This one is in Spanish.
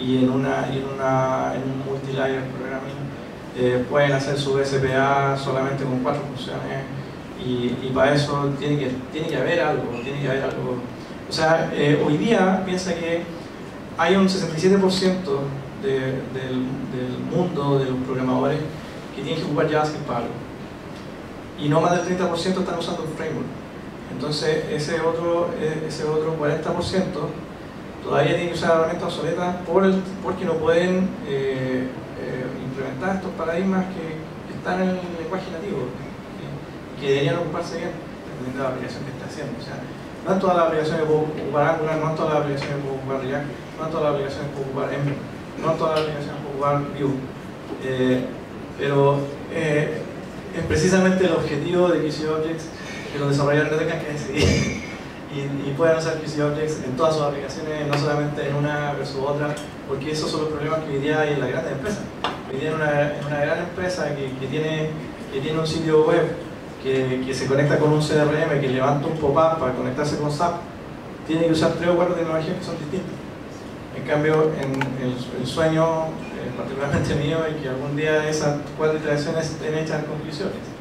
y en, una, y en, una, en un multilayer programming eh, pueden hacer su SPA solamente con cuatro funciones y, y, para eso tiene que, tiene que haber algo, tiene que haber algo. O sea, eh, hoy día piensa que hay un 67% de, del, del, mundo de los programadores que tienen que ocupar JavaScript para algo. Y no más del 30% están usando un framework. Entonces, ese otro, ese otro 40% todavía tienen que usar herramientas obsoletas por porque no pueden eh, eh, implementar estos paradigmas que, están en el lenguaje nativo, que, que deberían ocuparse bien, dependiendo de la aplicación que esté haciendo. O sea, no todas las aplicaciones puedo ocupar Angular, no todas las aplicaciones puedo ocupar React, no todas las aplicaciones puedo ocupar Ember, no todas las aplicaciones puedo ocupar Vue. Eh, pero es precisamente el objetivo de QC Objects que los desarrolladores no tengan que decidir y, y, puedan usar QC Objects en todas sus aplicaciones, no solamente en una versus otra, porque esos son los problemas que hoy día hay en las grandes empresas. Hoy día en una, en una gran empresa que, que, tiene, que tiene un sitio web que, que, se conecta con un CRM, que levanta un pop-up para conectarse con SAP, tiene que usar tres o cuatro tecnologías que son distintas. En cambio, en el, sueño, eh, particularmente mío, es que algún día esas cuatro iteraciones estén hechas en conclusiones.